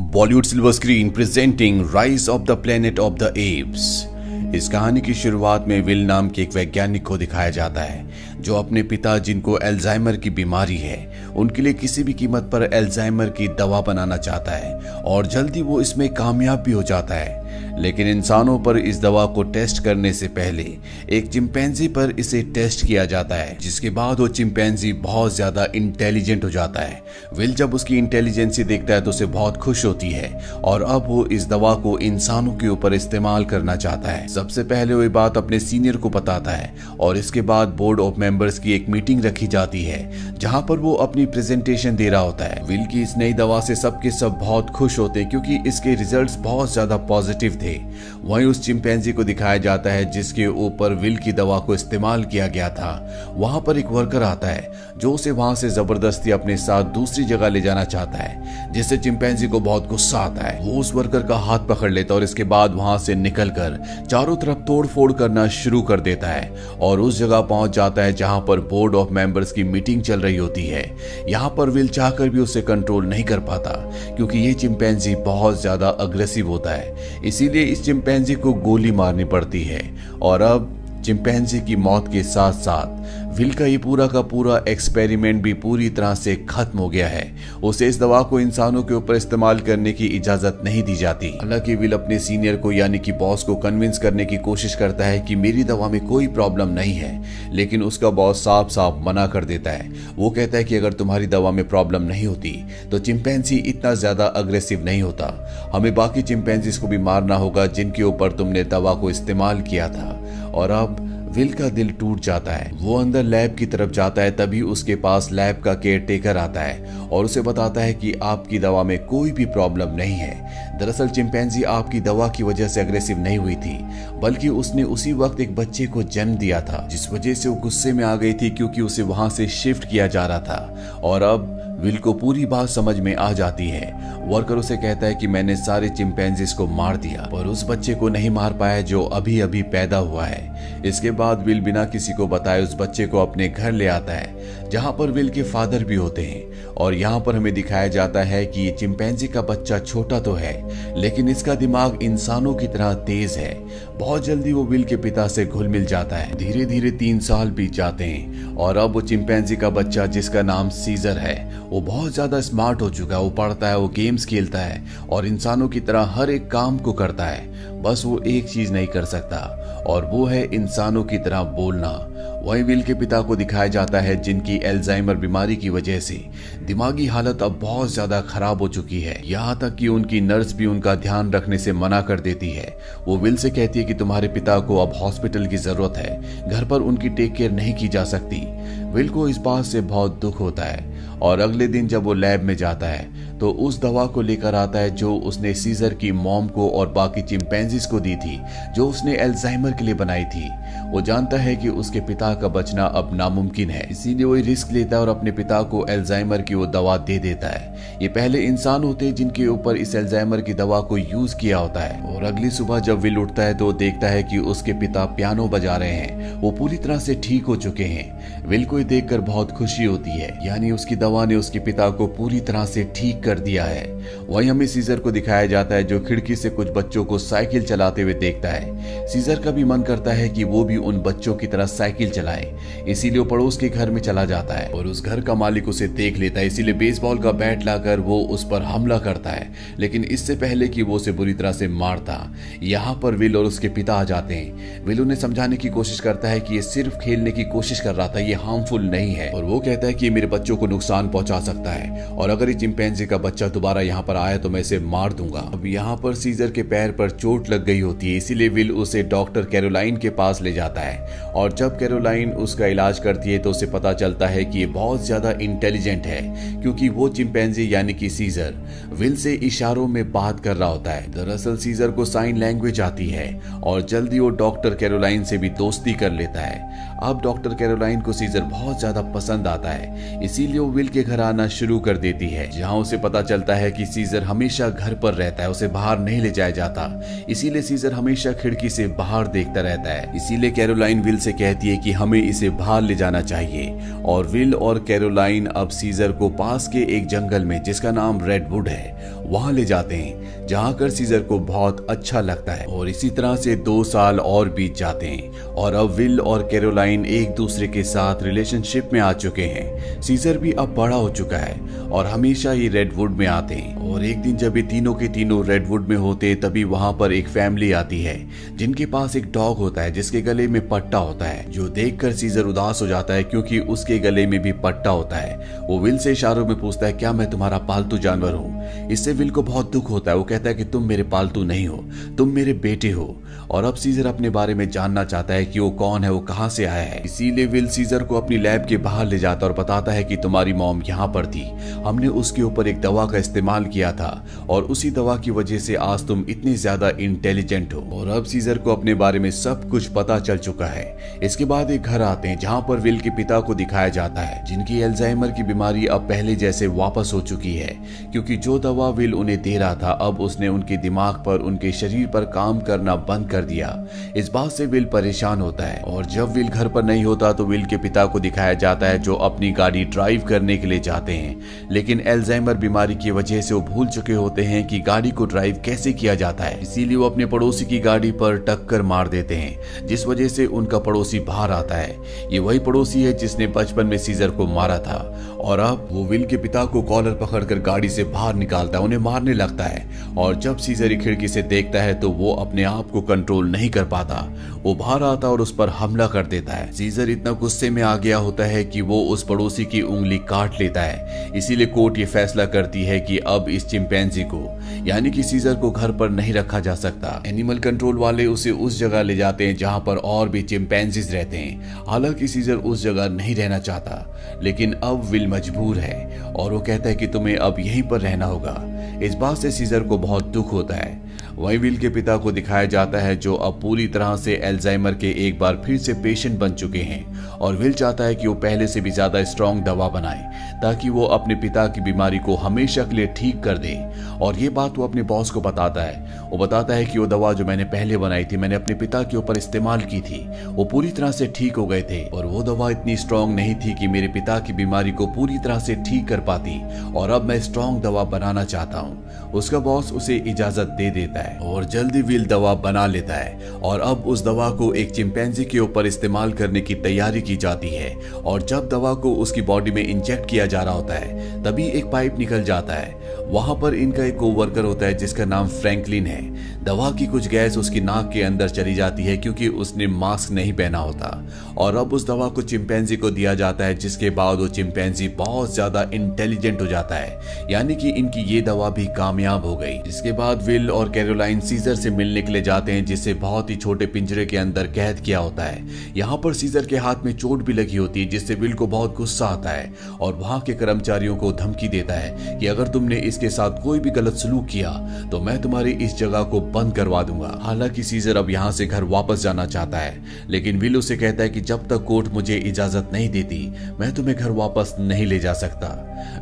Bollywood silver screen presenting rise of the planet of the apes इस कहानी की शुरुआत में विल नाम के एक वैज्ञानिक को दिखाया जाता है, जो अपने पिता, जिनको एल्जाइमर की बीमारी है, उनके लिए किसी भी कीमत पर एल्जाइमर की दवा बनाना चाहता है, और जल्दी वो इसमें कामयाब भी हो जाता है। लेकिन इंसानों पर इस दवा को टेस्ट करने से पहले एक चिंपैंजी पर इसे टेस्ट किया जाता है, जिसके बाद वो चिंपैंजी बहुत ज़्यादा इंटेलिजेंट हो जाता है। विल जब उसकी इंटेलिजेंसी देखता है तो उसे बहुत खुश होती है, और अब वो इस दवा को इंसानों के ऊपर इस्तेमाल करना चाहता है। सबसे पहले वो बात अपने सीनियर को बताता है, और इसके बाद बोर्ड ऑफ़ मेंबर्स की एक मीटिंग रखी जाती है, जहाँ पर वो अपनी प्रेजेंटेशन दे रहा होता है। विल की इस नई दवा से सबके सब बहुत खुश होते क्योंकि इसके रिजल्ट्स बहुत ज़्यादा पॉजिटिव थे। वहीं उस चिंपैंजी को दिखाया जाता है जिसके ऊपर विल की दवा को इस्तेमाल किया गया था। वहाँ पर एक वर्कर आता है, जो उसे वहाँ से ज़बरदस्ती अपने साथ दूसरी जगह ले जाना चाहता है, जिससे चिंपैंजी को बहुत गुस्सा आता है। वो उस वर्कर का हाथ पकड़ लेता और इसके बाद वहाँ से निकलकर चारों तरफ़ तोड़ फोड़ करना शुरू कर देता है और उस जगह पहुँच जाता है जहाँ पर बोर्ड ऑफ़ मेंबर्स की मीटिंग चल रही होती है। यहाँ पर विल चाहकर भी उसे कंट्रोल नहीं कर पाता, क्योंकि ये चिंपैंजी बहुत ज़्यादा अग्रेसिव होता है। इसीलिए इस चिंपैंजी को गोली मारनी पड़ती है। और अब चिंपैंजी की मौत के साथ साथ विल का ये पूरा का पूरा एक्सपेरिमेंट भी पूरी तरह से खत्म हो गया है। उसे इस दवा को इंसानों के ऊपर इस्तेमाल करने की इजाज़त नहीं दी जाती। हालाँकि विल अपने सीनियर को यानी कि बॉस को कन्विंस करने की कोशिश करता है कि मेरी दवा में कोई प्रॉब्लम नहीं है, लेकिन उसका बॉस साफ़ साफ़ मना कर देता है। वो कहता है कि अगर तुम्हारी दवा में प्रॉब्लम नहीं होती तो चिंपैंसी इतना ज़्यादा अग्रेसिव नहीं होता। हमें बाकी चिंपैंसीज को भी मारना होगा जिनके ऊपर तुमने दवा को इस्तेमाल किया था। और अब विल का दिल टूट जाता है। वो अंदर लैब की तरफ़ जाता है, तभी उसके पास लैब का केयर टेकर आता है और उसे बताता है कि आपकी दवा में कोई भी प्रॉब्लम नहीं है। दरअसल चिंपैंजी आपकी दवा की वजह से अग्रेसिव नहीं हुई थी, बल्कि उसने उसी वक्त एक बच्चे को जन्म दिया था, जिस वजह से वो गुस्से में आ गई थी क्योंकि उसे वहाँ से शिफ्ट किया जा रहा था। और अब विल को पूरी बात समझ में आ जाती है। वर्कर उसे कहता है कि मैंने सारे चिंपैंजीज को मार दिया, पर उस बच्चे को नहीं मार पाया जो अभी अभी पैदा हुआ है। इसके बाद विल बिना किसी को बताए उस बच्चे को अपने घर ले आता है, जहाँ पर विल के फादर भी होते हैं। और यहाँ पर हमें दिखाया जाता है कि ये चिंपैंजी का बच्चा छोटा तो है, लेकिन इसका दिमाग इंसानों की तरह तेज है। बहुत जल्दी वो विल के पिता से घुल मिल जाता है। धीरे धीरे तीन साल बीत जाते हैं, और अब वो चिंपैंजी का बच्चा जिसका नाम सीजर है वो बहुत ज़्यादा स्मार्ट हो चुका है, वो पढ़ता है, वो गेम्स खेलता है और इंसानों की तरह हर एक काम को करता है। बस वो एक चीज़ नहीं कर सकता और वो है इंसानों की तरह बोलना। वही विल के पिता को दिखाया जाता है जिनकी एल्जाइमर बीमारी की वजह से। दिमागी हालत अब बहुत ज़्यादा खराब हो चुकी है। यहाँ तक कि उनकी नर्स भी उनका ध्यान रखने से मना कर देती है। वो विल से कहती है कि तुम्हारे पिता को अब हॉस्पिटल की ज़रूरत है। घर पर उनकी टेक केयर नहीं की जा सकती। विल को इस बात से बहुत दुख होता है। और अगले दिन जब वो लैब में जाता है तो उस दवा को लेकर आता है जो उसने सीजर की मॉम को और बाकी चिंपैंजीज को दी थी, जो उसने एल्जाइमर के लिए बनाई थी। वो जानता है कि उसके पिता का बचना अब नामुमकिन है। इसीलिए वो रिस्क लेता है और अपने पिता को एल्जाइमर की वो दवा दे देता है। ये पहले इंसान होते हैं जिनके ऊपर इस एल्जाइमर की दवा को यूज़ किया होता है। और अगली सुबह जब विल उठता है तो वो देखता है कि उसके पिता पियानो बजा रहे हैं। वो पूरी तरह से ठीक हो चुके हैं। विल को देखकर बहुत खुशी होती है। यानी उसकी दवा ने उसके पिता को पूरी तरह से ठीक कर दिया है। वही हमें सीजर को दिखाया जाता है जो खिड़की से कुछ बच्चों को साइकिल चलाते हुए देखता है। सीजर का भी मन करता है कि वो भी उन बच्चों की तरह साइकिल चलाए। इसीलिए पड़ोस के घर में चला जाता है और उस घर का मालिक उसे देख लेता है। इसीलिए बेसबॉल का बैट लाकर वो उस पर हमला करता है। लेकिन इससे पहले कि वो उसे बुरी तरह से मारता, यहाँ पर विल और उसके पिता आ जाते हैं। विल उन्हें समझाने की कोशिश करता है कि ये सिर्फ़ खेलने की कोशिश कर रहा था, ये हार्मफुल नहीं है। और वो कहता है कि मेरे बच्चों को नुकसान पहुँचा सकता है। और अगर ये चिंपैंजी का बच्चा दोबारा यहाँ पर आया तो मैं इसे मार दूँगा। अब यहाँ पर सीजर के पैर पर चोट लग गई होती है, इसीलिए विल उसे डॉक्टर कैरोलाइन के पास ले जाता है। और जब कैरोलाइन उसका इलाज करती है तो उसे पता चलता है कि ये बहुत ज़्यादा इंटेलिजेंट है, क्योंकि वो चिंपैंजी यानी कि सीजर विल से इशारों में बात कर रहा होता है। दरअसल सीजर को साइन लैंग्वेज आती है, और जल्दी वो डॉक्टर कैरोलाइन से भी दोस्ती कर लेता है। अब डॉक्टर कैरोलाइन को सीजर बहुत ज़्यादा पसंद आता है, इसीलिए वो विल के घर आना शुरू कर देती है, जहाँ उसे पता चलता है कि सीजर हमेशा घर पर रहता है, उसे बाहर नहीं ले जाया जाता। इसीलिए सीजर हमेशा खिड़की से बाहर देखता रहता है। इसीलिए कैरोलाइन विल से कहती है कि हमें इसे बाहर ले जाना चाहिए। और विल और कैरोलाइन अब सीजर को पास के एक जंगल में, जिसका नाम रेडवुड है वहाँ ले जाते हैं, जहाँ कर सीजर को बहुत अच्छा लगता है। और इसी तरह से दो साल और बीत जाते हैं। और अब विल और कैरोलाइन एक दूसरे के साथ रिलेशनशिप में आ चुके हैं। सीजर भी अब बड़ा हो चुका है और हमेशा ये रेडवुड में आते हैं। और एक दिन जब ये तीनों के तीनों रेडवुड में होते तभी वहाँ पर एक फैमिली आती है, जिनके पास एक डॉग होता है, जिसके गले में पट्टा होता है, जो देखकर सीजर उदास हो जाता है क्योंकि उसके गले में भी पट्टा होता है। वो विल से इशारों में पूछता है, क्या मैं तुम्हारा पालतू जानवर हूँ? इससे विल को बहुत दुख होता है। वो कहता है कि तुम मेरे पालतू नहीं हो, तुम मेरे बेटे हो। और अब सीजर अपने बारे में जानना चाहता है कि वो कौन है, वो कहाँ से आया है। इसीलिए विल सीजर को अपनी लैब के बाहर ले जाता और बताता है कि तुम्हारी मॉम यहाँ पर थी। हमने उसके ऊपर एक दवा का इस्तेमाल किया था और उसी दवा की वजह से आज तुम इतनी ज़्यादा इंटेलिजेंट हो। और अब सीजर को अपने बारे में सब कुछ पता चल चुका है। इसके बाद एक घर आते हैं, जहाँ पर विल के पिता को दिखाया जाता है, जिनकी एल्जाइमर की बीमारी अब पहले जैसे वापस हो चुकी है। क्योंकि जो दवा विल उन्हें दे रहा था। अब उसने उनके दिमाग पर, उनके शरीर पर काम करना बंद कर दिया। इस बात से विल परेशान होता है। और जब विल घर पर नहीं होता तो विल के पिता को दिखाया जाता है, जो अपनी गाड़ी ड्राइव करने के लिए जाते हैं। लेकिन एल्जाइमर बीमारी की वजह से वो भूल चुके होते हैं कि गाड़ी को ड्राइव कैसे किया जाता है। इसीलिए वो अपने पड़ोसी की गाड़ी पर टक्कर मार देते हैं, जिस वजह से उनका पड़ोसी बाहर आता है। ये वही पड़ोसी है जिसने बचपन में सीजर को मारा था। और अब वो विल के पिता को कॉलर पकड़कर गाड़ी से बाहर निकालता है। उन्हें मारने लगता है और जब सीजर खिड़की से देखता है तो वो अपने आप को कंट्रोल नहीं कर पाता। वो बाहर आता और उस पर हमला कर देता है। सीजर इतना गुस्से में आ गया होता है कि वो उस पड़ोसी की उंगली काट लेता है। इसीलिए कोर्ट ये फैसला करती है कि अब इस चिंपैंजी को, यानी कि सीजर को घर पर नहीं रखा जा सकता। एनिमल कंट्रोल वाले उसे उस जगह ले जाते हैं जहाँ पर और भी चिंपैंजीज रहते हैं। हालाँकि सीजर उस जगह नहीं रहना चाहता, लेकिन अब विल मजबूर है और वो कहता है कि तुम्हें अब यहीं पर रहना होगा। इस बात से सीजर को बहुत दुख होता है। वहीं विल के पिता को दिखाया जाता है जो अब पूरी तरह से एल्जाइमर के एक बार फिर से पेशेंट बन चुके हैं और विल चाहता है कि वो पहले से भी ज़्यादा स्ट्रॉन्ग दवा बनाए, ताकि वो अपने पिता की बीमारी को हमेशा के लिए ठीक कर दे। और ये बात वो अपने बॉस को बताता है। वो बताता है कि वो दवा जो मैंने पहले बनाई थी, मैंने अपने पिता के ऊपर इस्तेमाल की थी, वो पूरी तरह से ठीक हो गए थे और वो दवा इतनी स्ट्रॉन्ग नहीं थी कि मेरे पिता की बीमारी को पूरी तरह से ठीक कर पाती। और अब मैं स्ट्रॉन्ग दवा बनाना चाहता हूँ। उसका बॉस उसे इजाज़त दे देता है। और जल्दी विल दवा बना लेता है। और अब उस दवा को एक चिंपैंजी के ऊपर इस्तेमाल करने की तैयारी की जाती है। और जब दवा को उसकी बॉडी में इंजेक्ट किया जा रहा होता है, तभी एक पाइप निकल जाता है। वहाँ पर इनका एक कोवर्कर होता है, जिसका नाम फ्रैंकलिन है। दवा की कुछ गैस उसकी नाक के अंदर चली जाती है, क्योंकि उसने मास्क नहीं पहना होता। और अब उस दवा को चिंपैंजी को दिया जाता है, जिसके बाद वो चिंपैंजी बहुत ज़्यादा इंटेलिजेंट हो जाता है। यानी कि इनकी ये दवा भी कामयाब हो गई। जिसके बाद विल और कैरोलाइन सीजर से मिलने के लिए जाते हैं जिसे बहुत ही छोटे पिंजरे के अंदर कैद किया होता है। यहाँ पर सीजर के हाथ में चोट भी लगी होती है, जिससे विल को बहुत गुस्सा आता है। और वहाँ के कर्मचारियों को धमकी देता है कि अगर तुमने इसके साथ कोई भी गलत सलूक किया तो मैं तुम्हारी इस जगह को बंद करवा दूँगा। हालाँकि सीजर अब यहाँ से घर वापस जाना चाहता है, लेकिन विल उसे कहता है कि जब तक कोर्ट मुझे इजाज़त नहीं देती, मैं तुम्हें घर वापस नहीं ले जा सकता।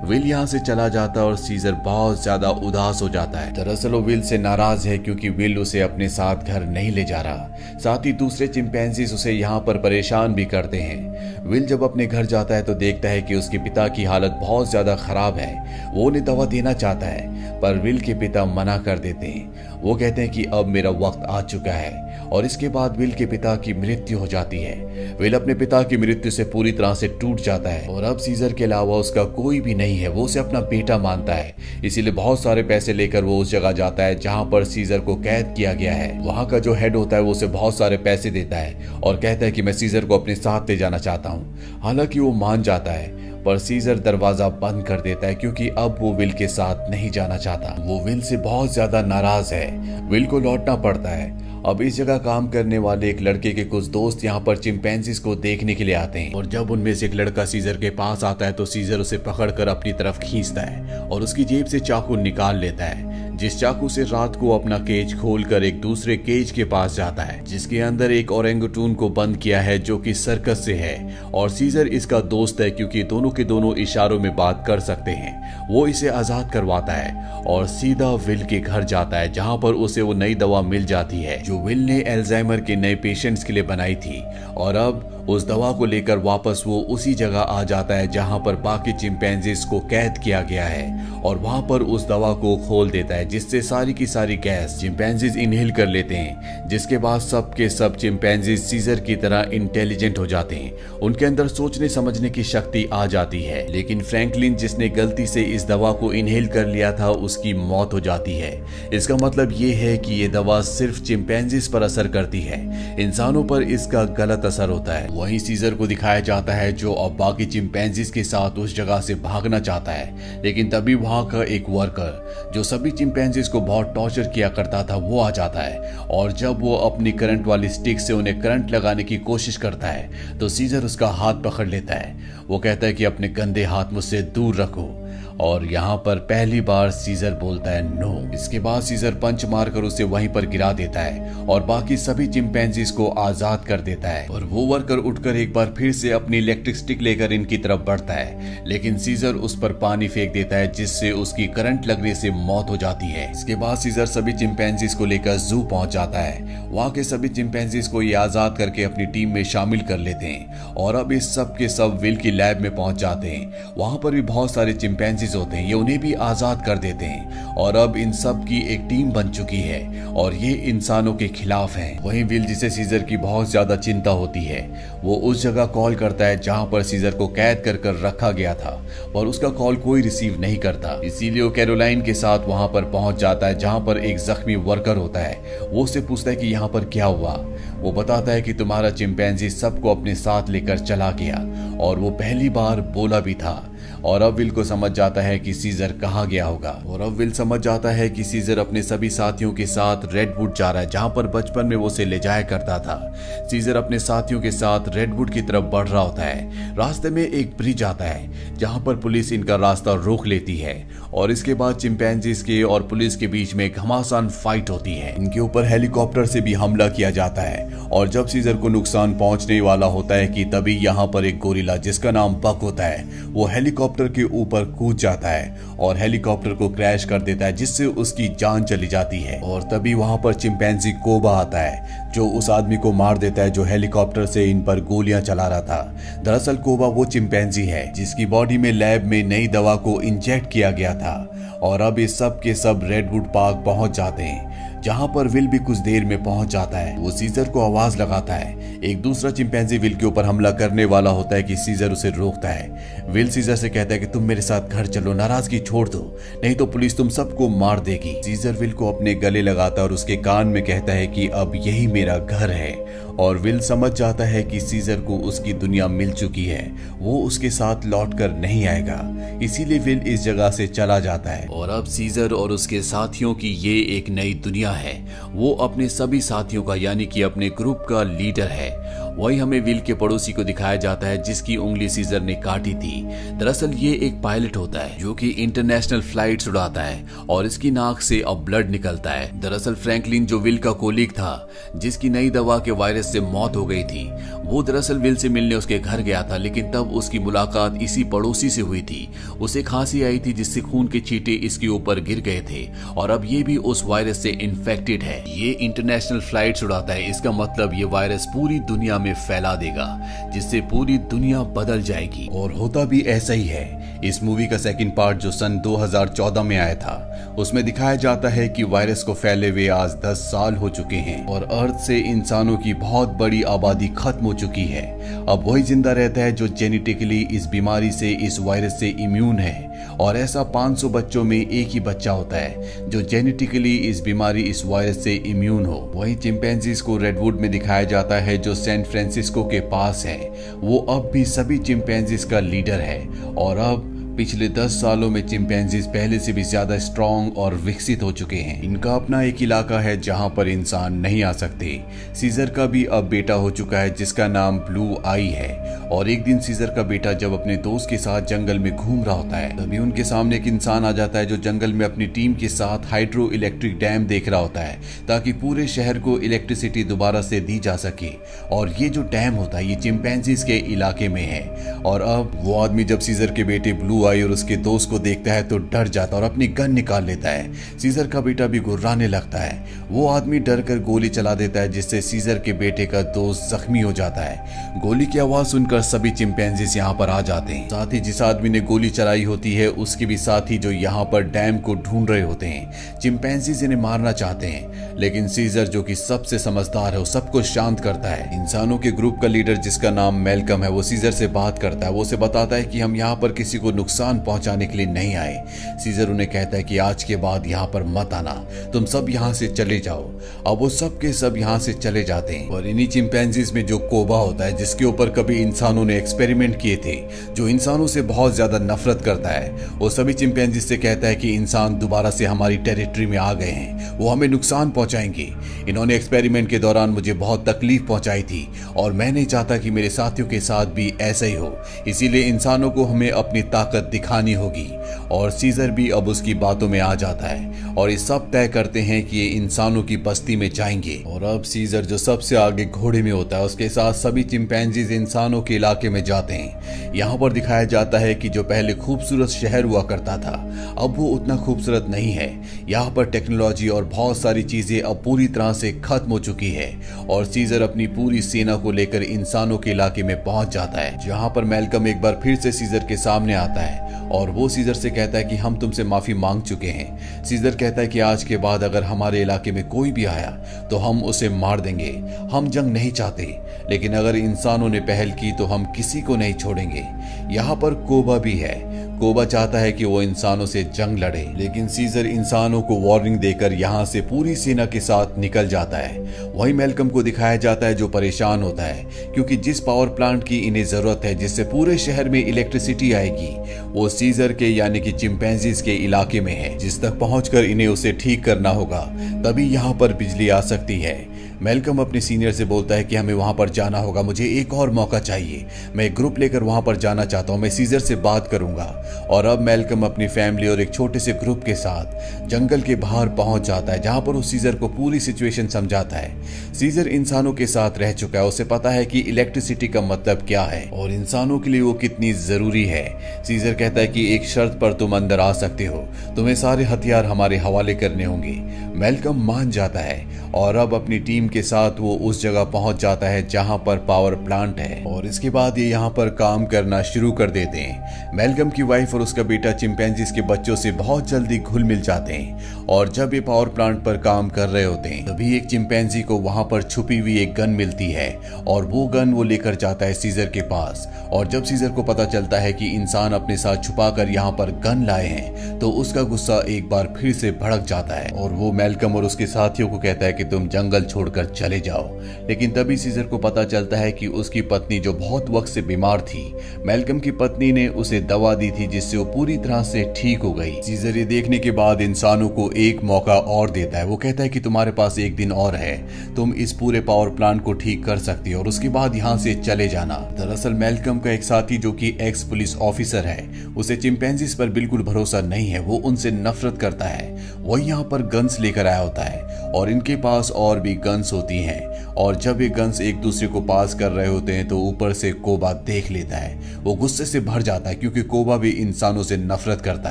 विल यहाँ से चला जाता और सीजर बहुत ज़्यादा उदास हो जाता है। दरअसल वो विल से नाराज़ है क्योंकि विल उसे अपने साथ घर नहीं ले जा रहा। साथ ही दूसरे चिंपैंजीज उसे यहाँ पर परेशान भी करते हैं। विल जब अपने घर जाता है तो देखता है कि उसके पिता की हालत बहुत ज़्यादा खराब है। वो उन्हें दवा देना चाहता है, पर विल के पिता मना कर देते हैं। वो कहते हैं कि अब मेरा वक्त आ चुका है और इसके बाद विल के पिता की मृत्यु हो जाती है। विल अपने पिता की मृत्यु से पूरी तरह से टूट जाता है और अब सीजर के अलावा उसका कोई भी नहीं है, वो उसे अपना बेटा मानता है। इसीलिए बहुत सारे पैसे लेकर वो उस जगह जाता है जहाँ पर सीजर को कैद किया गया है। वहाँ का जो हेड होता है, वो उसे बहुत सारे पैसे देता है और कहता है कि मैं सीजर को अपने साथ ले जाना चाहता हूँ। हालाँकि वो मान जाता है पर सीजर दरवाज़ा बंद कर देता है क्योंकि अब वो विल के साथ नहीं जाना चाहता। वो विल से बहुत ज़्यादा नाराज़ है। विल को लौटना पड़ता है। अब इस जगह काम करने वाले एक लड़के के कुछ दोस्त यहाँ पर चिंपैंजीज को देखने के लिए आते हैं। और जब उनमें से एक लड़का सीजर के पास आता है तो सीजर उसे पकड़कर अपनी तरफ़ खींचता है और उसकी जेब से चाकू निकाल लेता है। जिस चाकू से रात को अपना केज खोलकर एक दूसरे केज के पास जाता है, जिसके अंदर एक औरंगटून को बंद किया है जो कि सर्कस से है। और सीजर इसका दोस्त है क्योंकि दोनों के दोनों इशारों में बात कर सकते हैं। वो इसे आज़ाद करवाता है और सीधा विल के घर जाता है, जहाँ पर उसे वो नई दवा मिल जाती है, जो विल ने एल्जाइमर के नए पेशेंट्स के लिए बनाई थी। और अब उस दवा को लेकर वापस वो उसी जगह आ जाता है जहाँ पर बाकी चिंपैंजीज को कैद किया गया है और वहाँ पर उस दवा को खोल देता है, जिससे सारी की सारी गैस चिंपैंजीज इनहेल कर लेते हैं, जिसके बाद सब के सब चिंपैंजीज सीजर की तरह इंटेलिजेंट हो जाते हैं। उनके अंदर सोचने समझने की शक्ति आ जाती है, लेकिन फ्रैंकलिन जिसने गलती से इस दवा को इनहेल कर लिया था, उसकी मौत हो जाती है। इसका मतलब ये है कि ये दवा सिर्फ़ चिंपैंजीज पर असर करती है। इंसानों पर इसका गलत असर होता है। वहीं सीजर को दिखाया जाता है जो अब बाकी चिंपैंजीज के साथ उस जगह से भागना चाहता है। लेकिन तभी वहाँ का एक वर्कर जो सभी चिंपैंजीज को बहुत टॉर्चर किया करता था, वो आ जाता है। और जब वो अपनी करंट वाली स्टिक से उन्हें करंट लगाने की कोशिश करता है तो सीजर उसका हाथ पकड़ लेता है। वो कहता है कि अपने गंदे हाथ मुझसे दूर रखो। और यहाँ पर पहली बार सीजर बोलता है, नो। इसके बाद सीजर पंच मारकर उसे वहीं पर गिरा देता है और बाकी सभी चिंपैंजीज को आज़ाद कर देता है। और वो वर्कर उठकर एक बार फिर से अपनी इलेक्ट्रिक स्टिक लेकर इनकी तरफ़ बढ़ता है। लेकिन सीजर उस पर पानी फेंक देता है, जिससे उसकी करंट लगने से मौत हो जाती है। इसके बाद सीजर सभी चिंपैंजीज को लेकर जू पहुँच जाता है। वहाँ के सभी चिंपैंजीज को ये आज़ाद करके अपनी टीम में शामिल कर लेते हैं। और अब इस सब के सब विल की लैब में पहुँच जाते हैं। वहाँ पर भी बहुत सारे चिंपैंजी चीज़ होते हैं ये उन्हें भी आज़ाद कर देते हैं। और अब इन सब की एक टीम बन चुकी है, और ये इंसानों के खिलाफ है। वहीं विल जिसे सीजर की बहुत ज़्यादा चिंता होती है, वो उस जगह कॉल करता है जहाँ पर सीजर को कैद कर कर रखा गया था और उसका कॉल कोई रिसीव नहीं करता। इसीलिए वो कैरोलाइन के साथ वहाँ पर पहुँच जाता है, जहाँ पर एक जख्मी वर्कर होता है। वो उससे पूछता है कि यहाँ पर क्या हुआ? वो बताता है कि तुम्हारा चिंपैंजी सबको अपने साथ लेकर चला गया, और वो पहली बार बोला भी था। और अब विल को समझ जाता है कि सीजर कहाँ गया होगा। और अब विल समझ जाता है कि सीजर अपने सभी साथियों के साथ रेडवुड जा रहा है, जहाँ पर बचपन में वो उसे ले जाया करता था। सीजर अपने साथियों के साथ रेडवुड की तरफ़ बढ़ रहा होता है। रास्ते में एक ब्रिज आता है, जहाँ पर पुलिस इनका रास्ता रोक लेती है। और इसके बाद चिंपैंजीज के और पुलिस के बीच में घमासान फाइट होती है। इनके ऊपर हेलीकॉप्टर से भी हमला किया जाता है। और जब सीजर को नुकसान पहुँचने वाला होता है कि तभी यहाँ पर एक गोरिला जिसका नाम बक होता है, वो हेलीकॉप्टर के ऊपर कूद जाता है और हेलीकॉप्टर को क्रैश कर देता है, जिससे उसकी जान चली जाती है। और तभी वहाँ पर चिंपैंजी कोबा आता है, जो उस आदमी को मार देता है जो हेलीकॉप्टर से इन पर गोलियाँ चला रहा था। दरअसल कोबा वो चिंपैंजी है, जिसकी बॉडी में लैब में नई दवा को इंजेक्ट किया गया था और अब इस सब के सब रेडवुड पार्क पहुँच जाते हैं। जहाँ पर विल भी कुछ देर में पहुँच जाता है। वो सीजर को आवाज़ लगाता है। एक दूसरा चिंपैंजी विल के ऊपर हमला करने वाला होता है कि सीजर उसे रोकता है। विल सीजर से कहता है कि तुम मेरे साथ घर चलो, नाराज़गी छोड़ दो, नहीं तो पुलिस तुम सबको मार देगी। सीजर विल को अपने गले लगाता और उसके कान में कहता है कि अब यही मेरा घर है। और विल समझ जाता है कि सीजर को उसकी दुनिया मिल चुकी है। वो उसके साथ लौट कर नहीं आएगा। इसीलिए विल इस जगह से चला जाता है। और अब सीजर और उसके साथियों की ये एक नई दुनिया है। वो अपने सभी साथियों का यानी कि अपने ग्रुप का लीडर है। वही हमें विल के पड़ोसी को दिखाया जाता है, जिसकी उंगली सीजर ने काटी थी। दरअसल ये एक पायलट होता है, जो कि इंटरनेशनल फ़्लाइट उड़ाता है, और इसकी नाक से अब ब्लड निकलता है। दरअसल फ्रैंकलिन जो विल का कोलीग था, जिसकी नई दवा के वायरस से मौत हो गई थी, वो दरअसल विल से मिलने उसके घर गया था, लेकिन तब उसकी मुलाकात इसी पड़ोसी से हुई थी। उसे खांसी आई थी, जिससे खून के चीटे इसके ऊपर गिर गए थे, और अब ये भी उस वायरस से इन्फेक्टेड है। ये इंटरनेशनल फ़्लाइट उड़ाता है, इसका मतलब ये वायरस पूरी दुनिया में फैला देगा, जिससे पूरी दुनिया बदल जाएगी। और होता भी ऐसा ही है। इस मूवी का सेकंड पार्ट जो सन 2014 में आया था, उसमें दिखाया जाता है कि वायरस को फैले हुए आज 10 साल हो चुके हैं, और अर्थ से इंसानों की बहुत बड़ी आबादी खत्म हो चुकी है। अब वही ज़िंदा रहता है जो जेनेटिकली इस बीमारी से, इस वायरस से इम्यून है। और ऐसा 500 बच्चों में एक ही बच्चा होता है, जो जेनेटिकली इस बीमारी, इस वायरस से इम्यून हो। वही चिंपैंजीज को रेडवुड में दिखाया जाता है, जो सैन फ्रांसिस्को के पास है। वो अब भी सभी चिंपैंजीज का लीडर है। और अब पिछले दस सालों में चिंपैंजीज पहले से भी ज़्यादा स्ट्रॉन्ग और विकसित हो चुके हैं। इनका अपना एक इलाका है जहाँ पर इंसान नहीं आ सकते। सीजर का भी अब बेटा हो चुका है, जिसका नाम ब्लू आई है। और एक दिन सीजर का बेटा जब अपने दोस्त के साथ जंगल में घूम रहा होता है, तभी उनके सामने एक इंसान आ जाता है जो जंगल में अपनी टीम के साथ हाइड्रो इलेक्ट्रिक डैम देख रहा होता है, ताकि पूरे शहर को इलेक्ट्रिसिटी दोबारा से दी जा सके। और ये जो डैम होता है, ये चिंपैंजीज के इलाके में है। और अब वो आदमी जब सीजर के बेटे ब्लू अगुवाई और उसके दोस्त को देखता है तो डर जाता है और अपनी गन निकाल लेता है। सीजर का बेटा भी गुर्राने लगता है। वो आदमी डर कर गोली चला देता है, जिससे सीजर के बेटे का दोस्त जख्मी हो जाता है। गोली की आवाज़ सुनकर सभी चिंपैंजीज यहाँ पर आ जाते हैं। साथ ही जिस आदमी ने गोली चलाई होती है, उसके भी साथी जो यहाँ पर डैम को ढूंढ रहे होते हैं। चिंपैंजीज इन्हें मारना चाहते हैं, लेकिन सीजर जो कि सबसे समझदार है, वो सबको शांत करता है। इंसानों के ग्रुप का लीडर जिसका नाम मेलकम है, वो सीजर से बात करता है। वो उसे बताता है कि हम यहाँ पर किसी को नुकसान पहुँचाने के लिए नहीं आए। सीजर उन्हें कहता है कि आज के बाद यहाँ पर मत आना। तुम सब यहाँ से चले जाओ। अब वो सब के सब यहाँ से चले जाते हैं। और इन्हीं चिंपैंजीज में जो कोबा होता है, जिसके ऊपर कभी इंसानों ने एक्सपेरिमेंट किए थे, जो इंसानों से बहुत ज़्यादा नफरत करता है, वो सभी चिंपैंजीज से कहता है कि इंसान दोबारा से हमारी टेरिटरी में आ गए हैं। वो हमें नुकसान पहुंचाएँगे। इन्होंने एक्सपेरिमेंट के दौरान मुझे बहुत तकलीफ़ पहुंचाई थी, और मैं नहीं चाहता कि मेरे साथियों के साथ भी ऐसा ही हो। इसीलिए इंसानों को हमें अपनी ताकत दिखानी होगी और सीजर भी अब उसकी बातों में आ जाता है और ये सब तय करते हैं कि ये इंसानों की बस्ती में जाएँगे। और अब सीजर जो सबसे आगे घोड़े में होता है, उसके साथ सभी चिंपैंजीज इंसानों के इलाके में जाते हैं। यहाँ पर दिखाया जाता है कि जो पहले खूबसूरत शहर हुआ करता था, अब वो उतना खूबसूरत नहीं है। यहाँ पर टेक्नोलॉजी और बहुत सारी चीज़ें अब पूरी तरह से खत्म हो चुकी है और सीजर अपनी पूरी सेना को लेकर इंसानों के इलाके में पहुँच जाता है। जहाँ पर मेलकम एक बार फिर से सीजर के सामने आता है। और वो सीजर से कहता है कि हम तुमसे माफ़ी मांग चुके हैं। सीजर कहता है कि आज के बाद अगर हमारे इलाके में कोई भी आया तो हम उसे मार देंगे। हम जंग नहीं चाहते, लेकिन अगर इंसानों ने पहल की तो हम किसी को नहीं छोड़ेंगे। यहाँ पर कोबा भी है। कोबा चाहता है कि वो इंसानों से जंग लड़े, लेकिन सीजर इंसानों को वार्निंग देकर यहाँ से पूरी सेना के साथ निकल जाता है। वही मेलकम को दिखाया जाता है जो परेशान होता है, क्योंकि जिस पावर प्लांट की इन्हें ज़रूरत है, जिससे पूरे शहर में इलेक्ट्रिसिटी आएगी, वो सीजर के यानी कि चिंपैंजीज के इलाके में है। जिस तक पहुंचकर इन्हें उसे ठीक करना होगा, तभी यहाँ पर बिजली आ सकती है। मेलकम अपने सीनियर से बोलता है कि हमें वहाँ पर जाना होगा, मुझे एक और मौका चाहिए। मैं एक ग्रुप लेकर वहाँ पर जाना चाहता हूँ, मैं सीजर से बात करूँगा। और अब मेलकम अपनी फैमिली और एक छोटे से ग्रुप के साथ जंगल के बाहर पहुँच जाता है, जहाँ पर वो सीजर को पूरी सिचुएशन समझाता है। सीजर इंसानों के साथ रह चुका है, उसे पता है कि इलेक्ट्रिसिटी का मतलब क्या है, और इंसानों के लिए वो कितनी ज़रूरी है। सीजर कहता है कि एक शर्त पर तुम अंदर आ सकते हो, तुम्हें सारे हथियार हमारे हवाले करने होंगे। मेलकम मान जाता है, और अब अपनी टीम के साथ वो उस जगह पहुँच जाता है जहाँ पर पावर प्लांट है। और इसके बाद ये यहाँ पर काम करना शुरू कर देते हैं। मेलगम की वाइफ और उसका बेटा चिंपैंजीज के बच्चों से बहुत जल्दी घुल मिल जाते हैं। और जब ये पावर प्लांट पर काम कर रहे होते हैं, तभी एक चिंपैंजी को वहाँ पर छुपी हुई एक गन मिलती है। और वो गन वो लेकर जाता है सीजर के पास। और जब सीजर को पता चलता है कि इंसान अपने साथ छुपा कर यहाँ पर गन लाए हैं तो उसका गुस्सा एक बार फिर से भड़क जाता है। और वो मेलकम और उसके साथियों को कहता है कि तुम जंगल छोड़कर चले जाओ। लेकिन तभी सीजर को पता चलता है कि उसकी पत्नी जो बहुत वक्त से बीमार थी, मेलकम की पत्नी ने उसे दवा दी थी जिससे वो पूरी तरह से ठीक हो गई। सीजर ये देखने के बाद इंसानों को एक मौका और देता है। वो कहता है कि तुम्हारे पास एक दिन और है। तुम इस पूरे पावर प्लांट को ठीक कर सकती हो और उसके बाद यहाँ से चले जाना। दरअसल मेलकम का एक साथी जो कि एक्स पुलिस ऑफिसर है, उसे चिंपैंजीज पर बिल्कुल भरोसा नहीं है। वो उनसे नफरत करता है। वही यहाँ पर गन्स लेकर आया होता है और इनके पास और भी गन्स होती हैं। और जब ये गन्स एक दूसरे को पास कर रहे होते हैं तो ऊपर से कोबा देख लेता है। वो गुस्से से भर जाता है, क्योंकि कोबा भी इंसानों से नफरत करता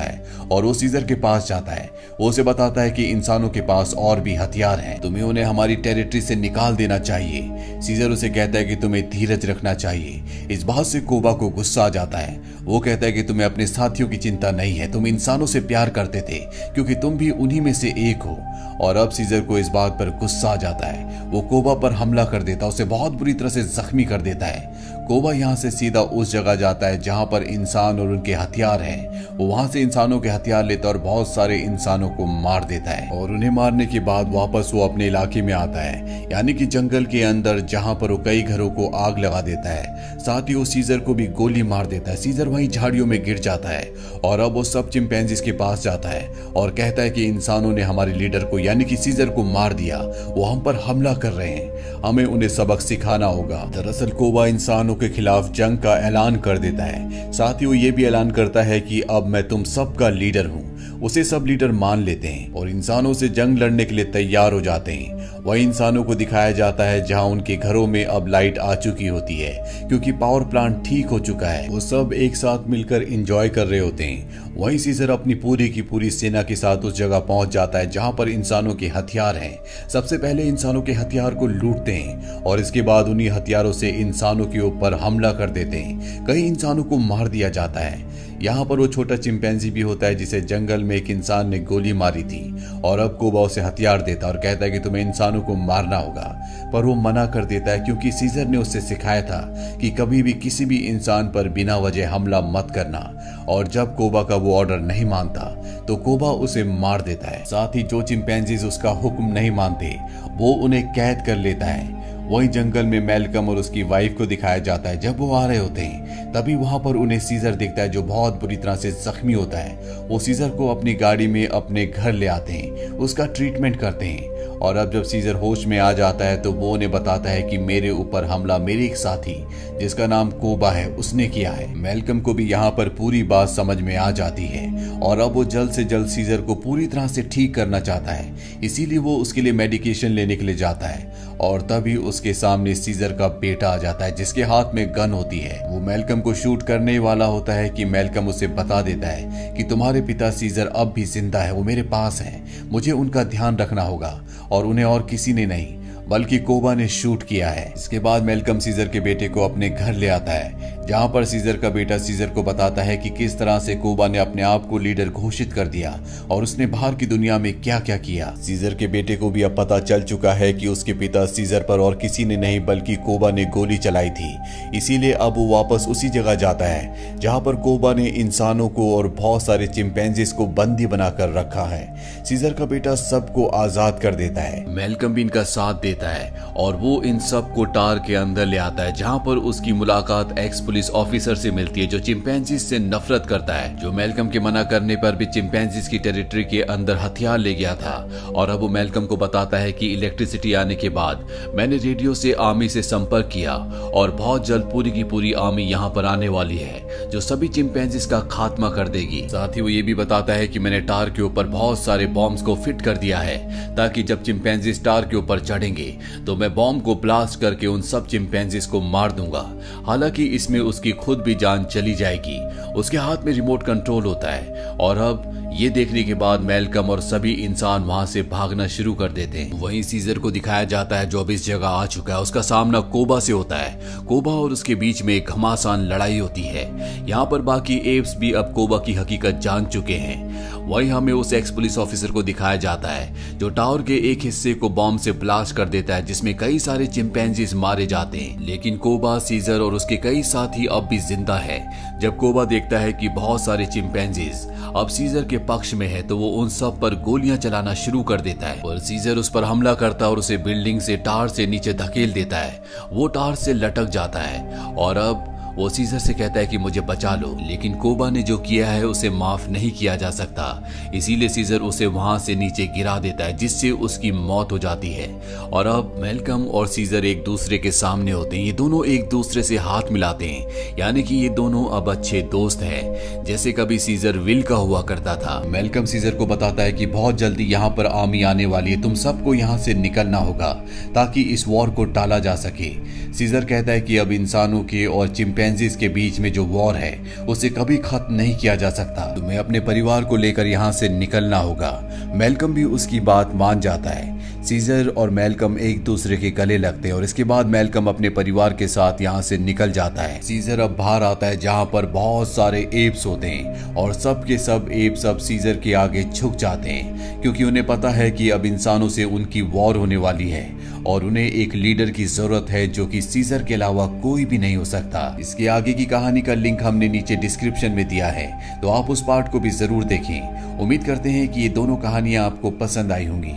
है और वो सीजर के पास जाता है। वो उसे बताता है कि इंसानों के पास और भी हथियार हैं। तुम्हें उन्हें हमारी टेरिटरी से निकाल देना चाहिए। सीजर उसे कहता है कि तुम्हें धीरज रखना चाहिए। इस बात से कोबा को गुस्सा आ जाता है। वो कहता है कि तुम्हें अपने साथियों की चिंता नहीं है। तुम इंसानों से प्यार करते थे, क्योंकि तुम भी उन्हीं में से एक हो। और अब सीजर को इस बात पर गुस्सा आ जाता है। वो कोबा पर हमला कर देता है, उसे बहुत बुरी तरह से जख्मी कर देता है। कोबा यहाँ से सीधा उस जगह जाता है जहाँ पर इंसान और उनके हथियार हैं। वहाँ से इंसानों के हथियार लेता और बहुत सारे इंसानों को मार देता है। और उन्हें मारने के बाद वापस वो अपने इलाके में आता है। यानी कि जंगल के अंदर जहाँ पर वो कई घरों को आग लगा देता है। साथ ही वो सीजर को भी गोली मार देता है। सीजर वहीं झाड़ियों में गिर जाता है और अब वो सब चिंपैंजीज के पास जाता है और कहता है कि इंसानों ने हमारे लीडर को यानी कि सीजर को मार दिया। वो हम पर हमला कर रहे हैं। हमें उन्हें सबक सिखाना होगा। दरअसल कोबा इंसानों के खिलाफ जंग का ऐलान कर देता है। साथ ही वो ये भी ऐलान करता है कि अब मैं तुम सबका लीडर हूँ। उसे सब लीडर मान लेते हैं और इंसानों से जंग लड़ने के लिए तैयार हो जाते हैं। वही इंसानों को दिखाया जाता है जहाँ उनके घरों में अब लाइट आ चुकी होती है, क्योंकि पावर प्लांट ठीक हो चुका है। वो सब एक साथ मिलकर इंजॉय कर रहे होते हैं। वहीं सीजर अपनी पूरी की पूरी सेना के साथ उस जगह पहुँच जाता है जहाँ पर इंसानों के हथियार हैं। सबसे पहले इंसानों के हथियार को लूटते हैं और इसके बाद उन्हीं हथियारों से इंसानों के ऊपर हमला कर देते हैं। कई इंसानों को मार दिया जाता है। यहाँ पर वो छोटा चिंपैंजी भी होता है जिसे जंगल में एक इंसान ने गोली मारी थी और अब कोबा उसे हथियार देता और कहता है कि तुम्हें इंसानों को मारना होगा। पर वो मना कर देता है क्योंकि सीजर ने उससे सिखाया था कि कभी भी किसी भी इंसान पर बिना वजह हमला मत करना और जब कोबा का वो ऑर्डर नहीं मानता तो कोबा उसे मार देता है। साथ ही जो चिंपैंजीज उसका हुक्म नहीं मानते, वो उन्हें कैद कर लेता है। वही जंगल में मेलकम और उसकी वाइफ को दिखाया जाता है। जब वो आ रहे होते हैं, तभी वहाँ पर उन्हें सीजर दिखता है, जो बहुत बुरी तरह से जख्मी होता है। वो सीजर को अपनी गाड़ी में अपने घर ले आते हैं, उसका ट्रीटमेंट करते हैं। और अब जब सीजर होश में आ जाता है तो वो उन्हें बताता है कि मेरे ऊपर हमला मेरे एक साथी, जिसका नाम कोबा है, उसने किया है। मेलकम को भी यहाँ पर पूरी बात समझ में आ जाती है। और अब वो जल्द से जल्द सीजर को पूरी तरह से ठीक करना चाहता है। इसीलिए वो उसके लिए मेडिकेशन लेने के लिए जाता है। और तभी उसके सामने सीजर का बेटा आ जाता है, जिसके हाथ में गन होती है। वो मेलकम को शूट करने वाला होता है कि मेलकम उसे बता देता है कि तुम्हारे पिता सीजर अब भी ज़िंदा है, वो मेरे पास है। मुझे उनका ध्यान रखना होगा और उन्हें और किसी ने नहीं। बल्कि कोबा ने शूट किया है। इसके बाद मेलकम सीजर के बेटे को अपने घर ले आता है, जहाँ पर सीजर का बेटा सीजर को बताता है कि किस तरह से कोबा ने अपने आप को लीडर घोषित कर दिया और उसने बाहर की दुनिया में क्या क्या। किया सीजर के बेटे को भी अब पता चल चुका है कि उसके पिता सीजर पर और किसी ने नहीं, बल्कि कोबा ने गोली चलाई थी। इसीलिए अब वो वापस उसी जगह जाता है, जहाँ पर कोबा ने इंसानों को और बहुत सारे चिंपैंजिस को बंदी बनाकर रखा है। सीजर का बेटा सबको आज़ाद कर देता है। मेलकम भी इनका साथ देता है और वो इन सबको टार के अंदर ले आता है, जहाँ पर उसकी मुलाकात एक्स पुलिस ऑफिसर से मिलती है, जो चिंपैंजीज से नफरत करता है। जो मेलकम के मना करने पर भी चिंपैंजीज की टेरिटरी के अंदर हथियार ले गया था। और अब वो मेलकम को बताता है कि इलेक्ट्रिसिटी आने के बाद मैंने रेडियो से आर्मी से संपर्क किया और बहुत जल्द पूरी की पूरी आर्मी यहाँ पर आने वाली है, जो सभी चिंपैंजीज का खात्मा कर देगी। साथ ही वो ये भी बताता है कि मैंने टार के ऊपर बहुत सारे बॉम्ब को फिट कर दिया है, ताकि जब चिंपैंजीज टार के ऊपर चढ़ेंगे तो मैं बॉम्ब को ब्लास्ट करके उन सब चिंपैंजीज को मार दूँगा। हालाँकि इसमें उसकी खुद भी जान चली जाएगी। उसके हाथ में रिमोट कंट्रोल होता है। और अब ये देखने के बाद मेलकम और सभी इंसान वहाँ से भागना शुरू कर देते हैं। वहीं सीजर को दिखाया जाता है जो अब इस जगह आ चुका है। उसका सामना कोबा से होता है। कोबा और उसके बीच में एक घमासान लड़ाई होती है। यहाँ पर बाकी एप्स भी अब कोबा की हकीकत जान चुके हैं। वहीं हमें उस एक्स पुलिस ऑफिसर को दिखाया जाता है, जो टावर के एक हिस्से को बॉम्ब से ब्लास्ट कर देता है, जिसमें कई सारे चिंपैंजीज मारे जाते हैं। लेकिन कोबा सीजर और उसके कई साथी अब भी ज़िंदा है। जब कोबा देखता है कि बहुत सारे चिंपैंजीज अब सीजर के पक्ष में है तो वो उन सब पर गोलियाँ चलाना शुरू कर देता है। और सीजर उस पर हमला करता है और उसे बिल्डिंग से टार से नीचे धकेल देता है। वो टार से लटक जाता है। और अब वो सीजर से कहता है कि मुझे बचा लो, लेकिन कोबा ने जो किया है उसे माफ़ नहीं किया जा सकता। इसीलिए सीजर उसे वहाँ से नीचे गिरा देता है, जिससे उसकी मौत हो जाती है। और अब मेलकम और सीजर एक दूसरे के सामने होते हैं। ये दोनों एक दूसरे से हाथ मिलाते हैं। यानी कि ये दोनों अब अच्छे दोस्त हैं। जैसे कभी सीजर विल का हुआ करता था। मेलकम सीजर को बताता है कि बहुत जल्दी यहाँ पर आर्मी आने वाली है। तुम सबको यहाँ से निकलना होगा, ताकि इस वॉर को टाला जा सके। सीजर कहता है कि अब इंसानों के और चिंपे चिंपैंजीज के बीच में जो वॉर है, उसे कभी खत्म नहीं किया जा सकता। तुम्हें अपने परिवार को लेकर यहाँ से निकलना होगा। मेलकम भी उसकी बात मान जाता है। सीजर और मेलकम एक दूसरे के गले लगते हैं और इसके बाद मेलकम अपने परिवार के साथ यहाँ से निकल जाता है। सीजर अब बाहर आता है जहाँ पर बहुत सारे एप्स होते हैं और सब के सब एप्स अब सीजर के आगे झुक जाते हैं, क्योंकि उन्हें पता है कि अब इंसानों से उनकी वॉर होने वाली है और उन्हें एक लीडर की ज़रूरत है जो कि सीजर के अलावा कोई भी नहीं हो सकता। इसके आगे की कहानी का लिंक हमने नीचे डिस्क्रिप्शन में दिया है तो आप उस पार्ट को भी ज़रूर देखें। उम्मीद करते हैं कि ये दोनों कहानियाँ आपको पसंद आई होंगी।